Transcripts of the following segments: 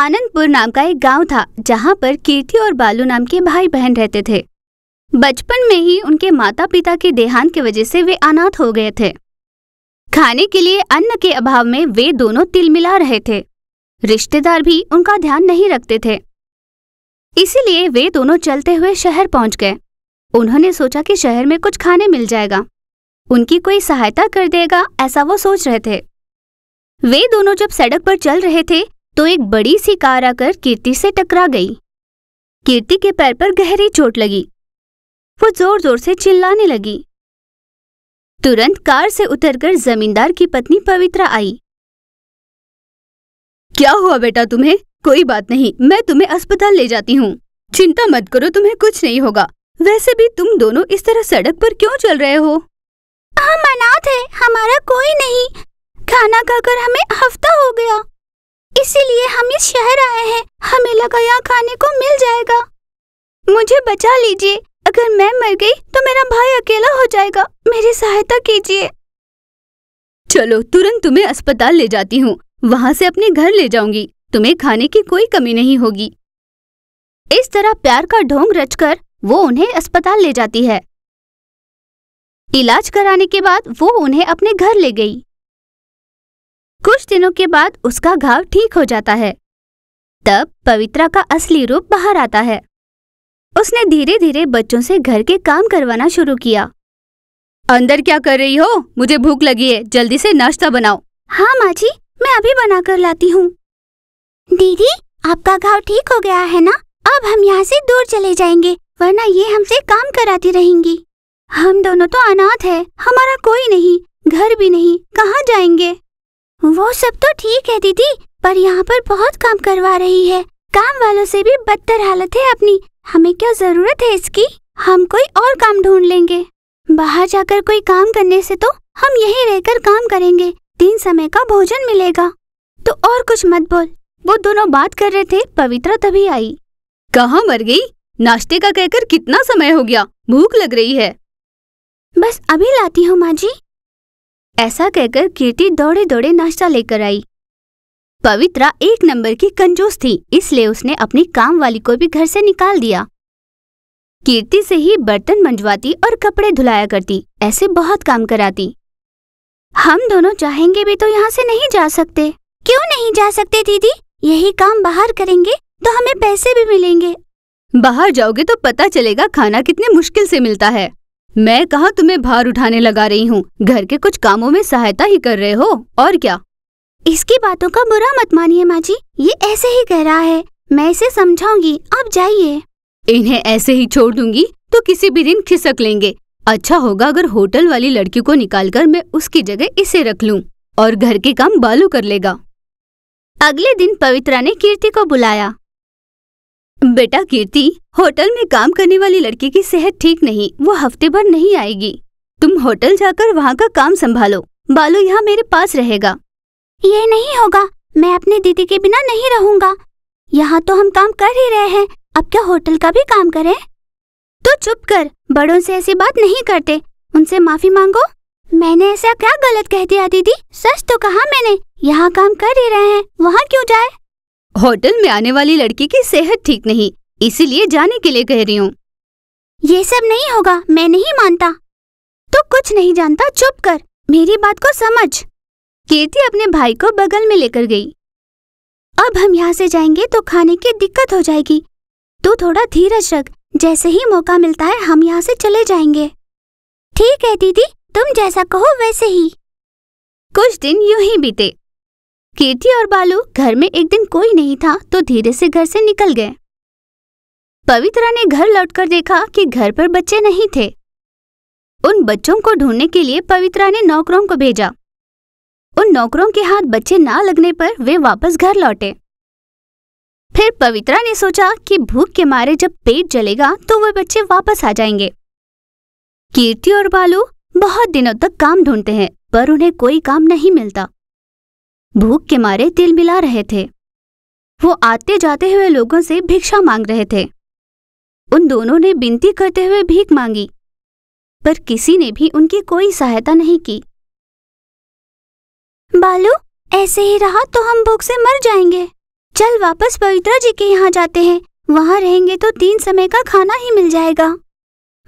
आनंदपुर नाम का एक गाँव था, जहाँ पर कीर्ति और बालू नाम के भाई बहन रहते थे। बचपन में ही उनके माता पिता के देहांत की वजह से वे अनाथ हो गए थे। खाने के लिए अन्न के अभाव में वे दोनों तिल मिला रहे थे। रिश्तेदार भी उनका ध्यान नहीं रखते थे। इसीलिए वे दोनों चलते हुए शहर पहुँच गए। उन्होंने सोचा कि शहर में कुछ खाने मिल जाएगा। उनकी कोई सहायता कर देगा, ऐसा वो सोच रहे थे। वे दोनों जब सड़क पर चल रहे थे तो एक बड़ी सी कार आकर कीर्ति से टकरा गई। कीर्ति के पैर पर गहरी चोट लगी। वो ज़ोर ज़ोर से चिल्लाने लगी। तुरंत कार से उतरकर जमींदार की पत्नी पवित्रा आई। क्या हुआ बेटा तुम्हें? कोई बात नहीं, मैं तुम्हें अस्पताल ले जाती हूँ। चिंता मत करो, तुम्हें कुछ नहीं होगा। वैसे भी तुम दोनों इस तरह सड़क पर क्यों चल रहे हो? हम अनाथ है, हमारा कोई नहीं। खाना खाकर हमें हफ़्ता हो गया। इसीलिए हम इस शहर आए हैं। हमें लगा यहाँ खाने को मिल जाएगा। मुझे बचा लीजिए। अगर मैं मर गई तो मेरा भाई अकेला हो जाएगा। मेरी सहायता कीजिए। चलो, तुरंत तुम्हें अस्पताल ले जाती हूँ। वहाँ से अपने घर ले जाऊँगी। तुम्हें खाने की कोई कमी नहीं होगी। इस तरह प्यार का ढोंग रचकर वो उन्हें अस्पताल ले जाती है। इलाज कराने के बाद वो उन्हें अपने घर ले गई। कुछ दिनों के बाद उसका घाव ठीक हो जाता है। तब पवित्रा का असली रूप बाहर आता है। उसने धीरे धीरे बच्चों से घर के काम करवाना शुरू किया। अंदर क्या कर रही हो? मुझे भूख लगी है। जल्दी से नाश्ता बनाओ। हाँ माँ जी मैं अभी बना कर लाती हूँ। दीदी आपका घाव ठीक हो गया है ना? अब हम यहाँ से दूर चले जाएँगे वरना ये हमसे काम कराती रहेंगी। हम दोनों तो अनाथ है। हमारा कोई नहीं। घर भी नहीं। कहाँ जाएँगे? वो सब तो ठीक है दीदी पर यहाँ पर बहुत काम करवा रही है। काम वालों से भी बदतर हालत है अपनी। हमें क्या ज़रूरत है इसकी? हम कोई और काम ढूंढ लेंगे। बाहर जाकर कोई काम करने से तो हम यहीं रहकर काम करेंगे। तीन समय का भोजन मिलेगा। तो और कुछ मत बोल। वो दोनों बात कर रहे थे पवित्रा तभी आई। कहाँ मर गई? नाश्ते का कहकर कितना समय हो गया? भूख लग रही है। बस अभी लाती हूँ माँ जी। ऐसा कहकर कीर्ति दौड़े दौड़े नाश्ता लेकर आई। पवित्रा एक नंबर की कंजूस थी, इसलिए उसने अपनी काम वाली को भी घर से निकाल दिया। कीर्ति से ही बर्तन मंजवाती और कपड़े धुलाया करती, ऐसे बहुत काम कराती। हम दोनों चाहेंगे भी तो यहाँ से नहीं जा सकते। क्यों नहीं जा सकते दीदी? यही काम बाहर करेंगे तो हमें पैसे भी मिलेंगे। बाहर जाओगे तो पता चलेगा खाना कितने मुश्किल से मिलता है। मैं कहा तुम्हें भार उठाने लगा रही हूँ? घर के कुछ कामों में सहायता ही कर रहे हो और क्या? इसकी बातों का बुरा मत मानिए माँ जी ये ऐसे ही कह रहा है। मैं इसे समझाऊँगी। आप जाइए। इन्हें ऐसे ही छोड़ दूँगी तो किसी भी दिन खिसक लेंगे। अच्छा होगा अगर होटल वाली लड़की को निकालकर मैं उसकी जगह इसे रख लूँ और घर के काम बालू कर लेगा। अगले दिन पवित्रा ने कीर्ति को बुलाया। बेटा कीर्ति होटल में काम करने वाली लड़की की सेहत ठीक नहीं वो हफ़्ते भर नहीं आएगी। तुम होटल जाकर वहाँ का काम संभालो। बालू यहाँ मेरे पास रहेगा। ये नहीं होगा। मैं अपने दीदी के बिना नहीं रहूँगा। यहाँ तो हम काम कर ही रहे हैं। अब क्या होटल का भी काम करें? तो चुप कर। बड़ों से ऐसी बात नहीं करते। उनसे माफ़ी मांगो। मैंने ऐसा क्या गलत कह दिया दीदी? सच तो कहा मैंने। यहाँ काम कर ही रहे हैं। वहाँ क्यों जाए? होटल में आने वाली लड़की की सेहत ठीक नहीं इसीलिए जाने के लिए कह रही हूँ। ये सब नहीं होगा मैं नहीं मानता। तो कुछ नहीं जानता चुप कर मेरी बात को समझ। कीर्ति अपने भाई को बगल में लेकर गई। अब हम यहाँ से जाएँगे तो खाने की दिक्कत हो जाएगी। तू थोड़ा धीरज रख जैसे ही मौका मिलता है हम यहाँ से चले जाएँगे। ठीक है दीदी तुम जैसा कहो वैसे ही। कुछ दिन यूँ ही बीते। कीर्ति और बालू घर में एक दिन कोई नहीं था तो धीरे से घर से निकल गए। पवित्रा ने घर लौटकर देखा कि घर पर बच्चे नहीं थे। उन बच्चों को ढूँढने के लिए पवित्रा ने नौकरों को भेजा। उन नौकरों के हाथ बच्चे ना लगने पर वे वापस घर लौटे। फिर पवित्रा ने सोचा कि भूख के मारे जब पेट जलेगा तो वे बच्चे वापस आ जाएँगे। कीर्ति और बालू बहुत दिनों तक काम ढूंढते हैं, पर उन्हें कोई काम नहीं मिलता। भूख के मारे तिल मिला रहे थे। वो आते जाते हुए लोगों से भिक्षा मांग रहे थे। उन दोनों ने विनती करते हुए भीख मांगी, पर किसी ने भी उनकी कोई सहायता नहीं की। बालू, ऐसे ही रहा तो हम भूख से मर जाएँगे। चल वापस पवित्रा जी के यहाँ जाते हैं। वहाँ रहेंगे तो तीन समय का खाना ही मिल जाएगा।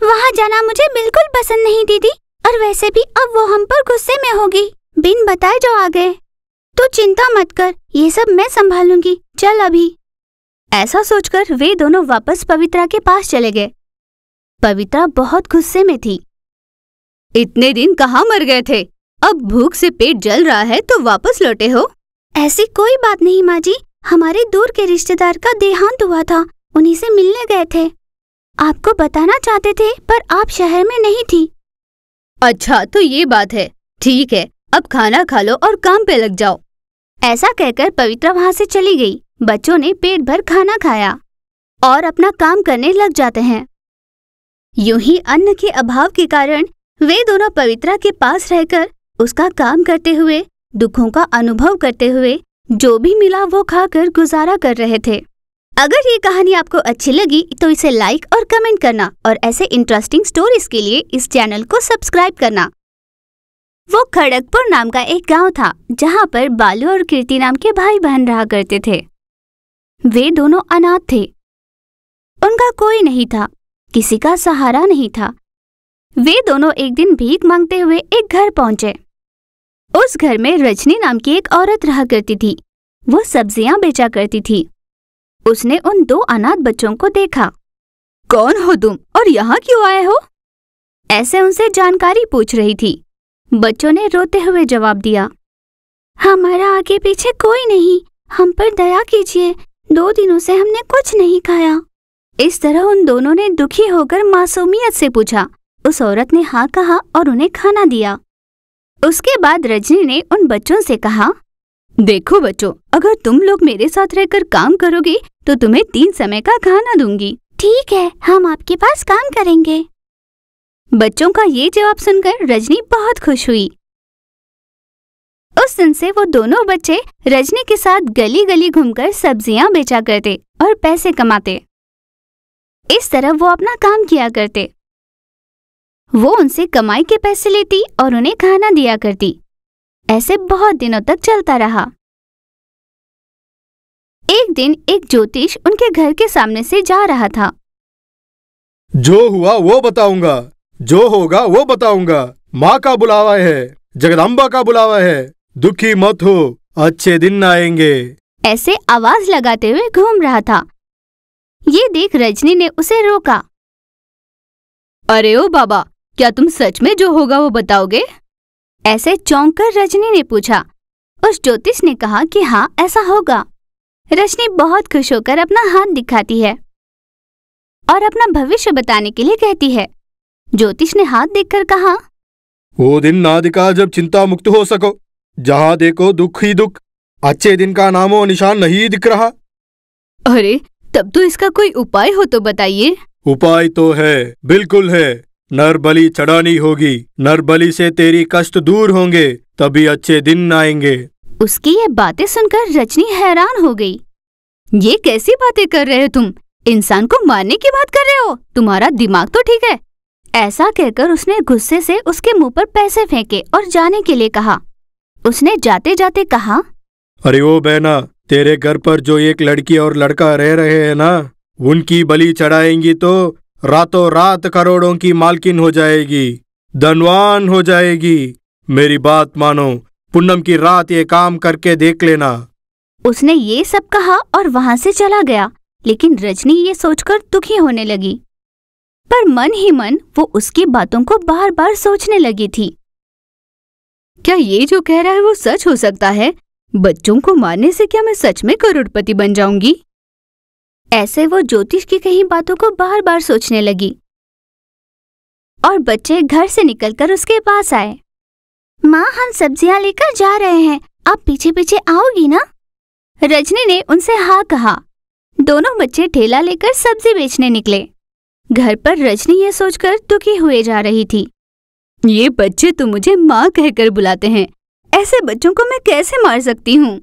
वहाँ जाना मुझे बिल्कुल पसंद नहीं, दीदी। और वैसे भी अब वो हम पर गुस्से में होगी। बिन बताए जो आ गए तो चिंता मत कर ये सब मैं संभालूँगी। चल अभी। ऐसा सोचकर वे दोनों वापस पवित्रा के पास चले गए। पवित्रा बहुत गुस्से में थी। इतने दिन कहाँ मर गए थे? अब भूख से पेट जल रहा है तो वापस लौटे हो। ऐसी कोई बात नहीं माँ जी हमारे दूर के रिश्तेदार का देहांत हुआ था। उन्हीं से मिलने गए थे। आपको बताना चाहते थे पर आप शहर में नहीं थी। अच्छा तो ये बात है। ठीक है अब खाना खा लो और काम पे लग जाओ। ऐसा कहकर पवित्रा वहाँ से चली गई। बच्चों ने पेट भर खाना खाया और अपना काम करने लग जाते हैं। यूँ ही अन्न के अभाव के कारण वे दोनों पवित्रा के पास रहकर उसका काम करते हुए, दुखों का अनुभव करते हुए, जो भी मिला वो खाकर गुजारा कर रहे थे। अगर ये कहानी आपको अच्छी लगी तो इसे लाइक और कमेंट करना और ऐसे इंटरेस्टिंग स्टोरीज के लिए इस चैनल को सब्सक्राइब करना। वो खड़गपुर नाम का एक गाँव था, जहाँ पर बालू और कीर्ति नाम के भाई बहन रहा करते थे। वे दोनों अनाथ थे। उनका कोई नहीं था, किसी का सहारा नहीं था। वे दोनों एक दिन भीख मांगते हुए एक घर पहुँचे। उस घर में रजनी नाम की एक औरत रहा करती थी। वो सब्ज़ियाँ बेचा करती थी। उसने उन दो अनाथ बच्चों को देखा। कौन हो तुम? और यहाँ क्यों आए हो? ऐसे उनसे जानकारी पूछ रही थी। बच्चों ने रोते हुए जवाब दिया, हमारा आगे पीछे कोई नहीं। हम पर दया कीजिए। दो दिनों से हमने कुछ नहीं खाया। इस तरह उन दोनों ने दुखी होकर मासूमियत से पूछा। उस औरत ने हाँ कहा और उन्हें खाना दिया। उसके बाद रजनी ने उन बच्चों से कहा, देखो बच्चों, अगर तुम लोग मेरे साथ रहकर काम करोगे तो तुम्हें तीन समय का खाना दूँगी। ठीक है, हम आपके पास काम करेंगे। बच्चों का ये जवाब सुनकर रजनी बहुत खुश हुई। उस दिन से वो दोनों बच्चे रजनी के साथ गली गली घूमकर सब्ज़ियाँ बेचा करते और पैसे कमाते। इस तरह वो अपना काम किया करते। वो उनसे कमाई के पैसे लेती और उन्हें खाना दिया करती। ऐसे बहुत दिनों तक चलता रहा। एक दिन एक ज्योतिष उनके घर के सामने से जा रहा था। जो हुआ वो बताऊँगा। जो होगा वो बताऊँगा। माँ का बुलावा है जगदम्बा का बुलावा है। दुखी मत हो अच्छे दिन आएँगे। ऐसे आवाज़ लगाते हुए घूम रहा था। ये देख रजनी ने उसे रोका। अरे ओ बाबा क्या तुम सच में जो होगा वो बताओगे? ऐसे चौंक कर रजनी ने पूछा। उस ज्योतिष ने कहा कि हाँ ऐसा होगा। रजनी बहुत खुश होकर अपना हाथ दिखाती है और अपना भविष्य बताने के लिए कहती है। ज्योतिष ने हाथ देखकर कहा वो दिन ना दिखा जब चिंता मुक्त हो सको जहाँ देखो दुख ही दुख अच्छे दिन का नामो निशान नहीं दिख रहा। अरे तब तो इसका कोई उपाय हो तो बताइए। उपाय तो है बिल्कुल है। नर बलि चढ़ानी होगी नर बलि से तेरी कष्ट दूर होंगे तभी अच्छे दिन आएँगे। उसकी ये बातें सुनकर रजनी हैरान हो गई। ये कैसी बातें कर रहे हो तुम? इंसान को मारने की बात कर रहे हो? तुम्हारा दिमाग तो ठीक है। ऐसा कहकर उसने गुस्से से उसके मुँह पर पैसे फेंके और जाने के लिए कहा। उसने जाते जाते कहा अरे ओ बहना तेरे घर पर जो एक लड़की और लड़का रह रहे हैं ना उनकी बलि चढ़ाएँगी तो रातों रात करोड़ों की मालकिन हो जाएगी धनवान हो जाएगी। मेरी बात मानो पूनम की रात ये काम करके देख लेना। उसने ये सब कहा और वहाँ से चला गया लेकिन रजनी ये सोचकर दुखी होने लगी। पर मन ही मन वो उसकी बातों को बार बार सोचने लगी थी। क्या ये जो कह रहा है वो सच हो सकता है? बच्चों को मारने से क्या मैं सच में करोड़पति बन जाऊँगी? ऐसे वो ज्योतिष की कहीं बातों को बार बार सोचने लगी। और बच्चे घर से निकलकर उसके पास आए। माँ, हम सब्ज़ियाँ लेकर जा रहे हैं। आप पीछे पीछे आओगी ना? रजनी ने उनसे हाँ कहा। दोनों बच्चे ठेला लेकर सब्ज़ी बेचने निकले। घर पर रजनी ये सोचकर दुखी हुए जा रही थी। ये बच्चे तो मुझे माँ कहकर बुलाते हैं। ऐसे बच्चों को मैं कैसे मार सकती हूँ?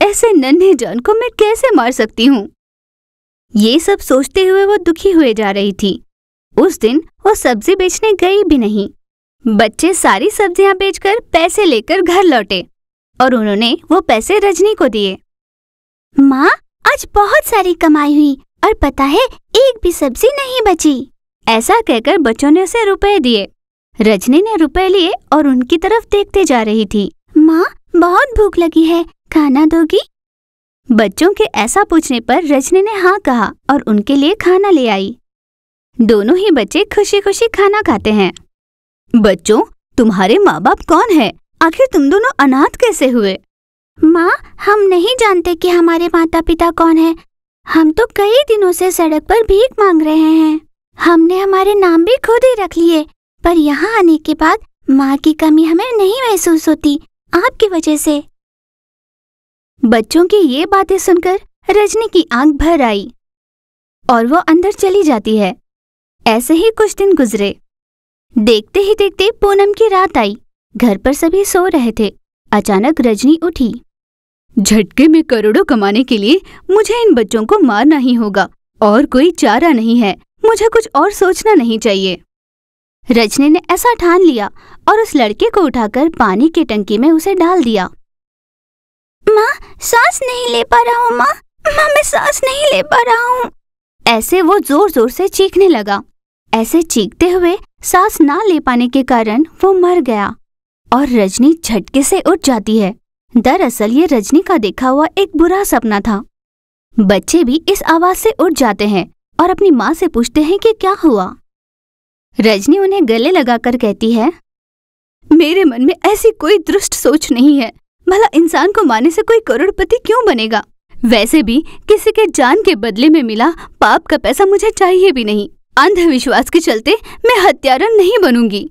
ऐसे नन्हे जान को मैं कैसे मार सकती हूँ? ये सब सोचते हुए वो दुखी हुए जा रही थी। उस दिन वो सब्ज़ी बेचने गई भी नहीं। बच्चे सारी सब्ज़ियाँ बेचकर पैसे लेकर घर लौटे और उन्होंने वो पैसे रजनी को दिए। माँ, आज बहुत सारी कमाई हुई। और पता है, एक भी सब्ज़ी नहीं बची। ऐसा कहकर बच्चों ने उसे रुपए दिए। रजनी ने रुपए लिए और उनकी तरफ़ देखते जा रही थी। माँ, बहुत भूख लगी है, खाना दोगी? बच्चों के ऐसा पूछने पर रजनी ने हाँ कहा और उनके लिए खाना ले आई। दोनों ही बच्चे खुशी खुशी खाना खाते हैं। बच्चों, तुम्हारे माँ बाप कौन है? आखिर तुम दोनों अनाथ कैसे हुए? माँ, हम नहीं जानते कि हमारे माता पिता कौन है। हम तो कई दिनों से सड़क पर भीख मांग रहे हैं। हमने हमारे नाम भी खुद ही रख लिए, पर यहाँ आने के बाद माँ की कमी हमें नहीं महसूस होती, आपकी वजह से। बच्चों की ये बातें सुनकर रजनी की आँख भर आई, और वो अंदर चली जाती है। ऐसे ही कुछ दिन गुजरे। देखते ही देखते पूनम की रात आई। घर पर सभी सो रहे थे। अचानक रजनी उठी। झटके में करोड़ों कमाने के लिए मुझे इन बच्चों को मारना ही होगा। और कोई चारा नहीं है। मुझे कुछ और सोचना नहीं चाहिए। रजनी ने ऐसा ठान लिया और उस लड़के को उठाकर पानी की टंकी में उसे डाल दिया। माँ, सांस नहीं ले पा रहा हूँ माँ। माँ, मैं सांस नहीं ले पा रहा हूँ। ऐसे वो ज़ोर ज़ोर से चीखने लगा। ऐसे चीखते हुए सांस ना ले पाने के कारण वो मर गया। और रजनी झटके से उठ जाती है। दरअसल ये रजनी का देखा हुआ एक बुरा सपना था। बच्चे भी इस आवाज़ से उठ जाते हैं और अपनी माँ से पूछते हैं कि क्या हुआ। रजनी उन्हें गले लगाकर कहती है, मेरे मन में ऐसी कोई दुष्ट सोच नहीं है। भला इंसान को माने से कोई करोड़पति क्यों बनेगा? वैसे भी किसी के जान के बदले में मिला पाप का पैसा मुझे चाहिए भी नहीं। अंधविश्वास के चलते मैं हत्यारा नहीं बनूँगी।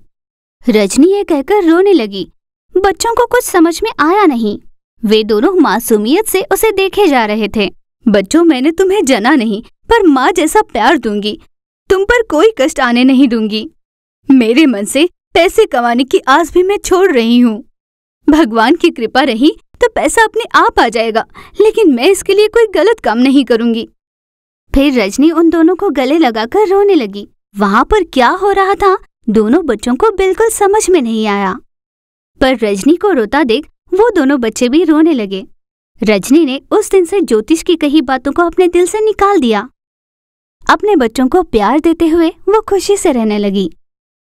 रजनी ये कहकर रोने लगी। बच्चों को कुछ समझ में आया नहीं। वे दोनों मासूमियत से उसे देखे जा रहे थे। बच्चों, मैंने तुम्हें जना नहीं, पर माँ जैसा प्यार दूँगी। तुम पर कोई कष्ट आने नहीं दूँगी। मेरे मन से पैसे कमाने की आस भी मैं छोड़ रही हूँ। भगवान की कृपा रही तो पैसा अपने आप आ जाएगा, लेकिन मैं इसके लिए कोई गलत काम नहीं करूँगी। फिर रजनी उन दोनों को गले लगाकर रोने लगी। वहाँ पर क्या हो रहा था, दोनों बच्चों को बिल्कुल समझ में नहीं आया। पर रजनी को रोता देख वो दोनों बच्चे भी रोने लगे। रजनी ने उस दिन से ज्योतिष की कही बातों को अपने दिल से निकाल दिया। अपने बच्चों को प्यार देते हुए वो खुशी से रहने लगी।